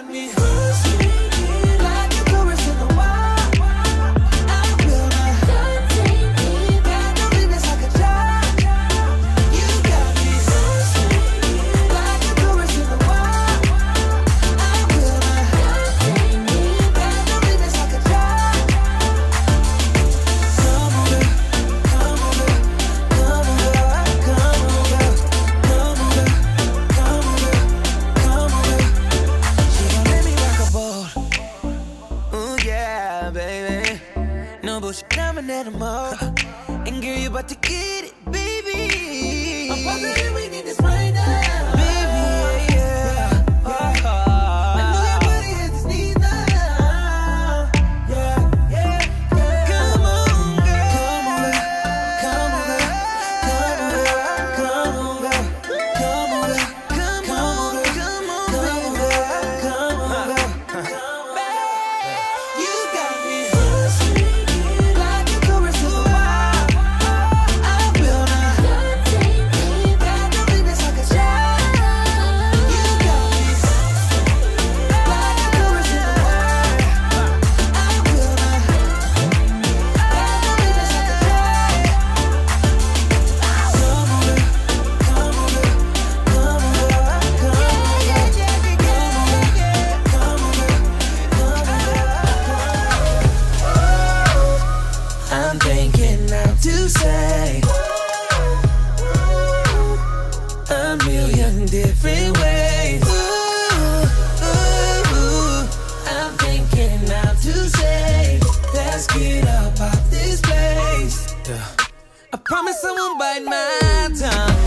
got me hustling. an animal. And girl, you about to get it, baby. I'm positive we need this. different ways. Ooh, ooh, ooh. I'm thinking now to say, let's get up out this place. Yeah. I promise I won't bite my tongue.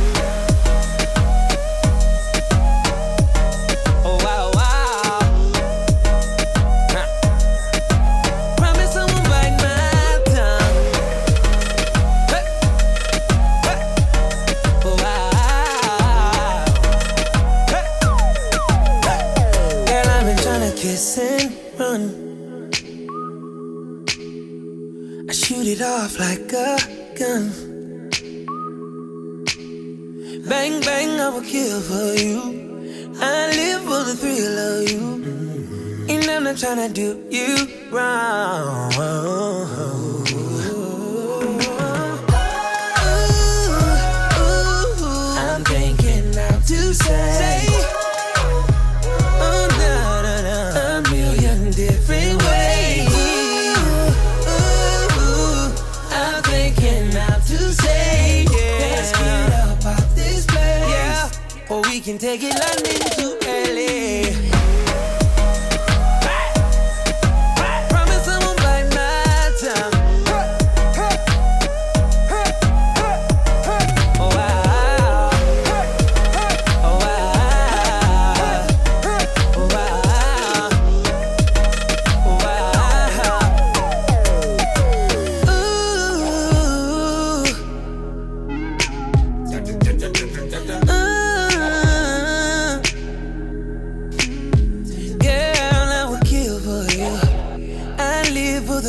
I shoot it off like a gun. Bang, bang, I will kill for you. I live for the thrill of you. And I'm not trying to do you wrong. can take it lightning to air.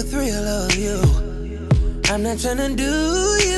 the thrill of you. I'm not trying to do you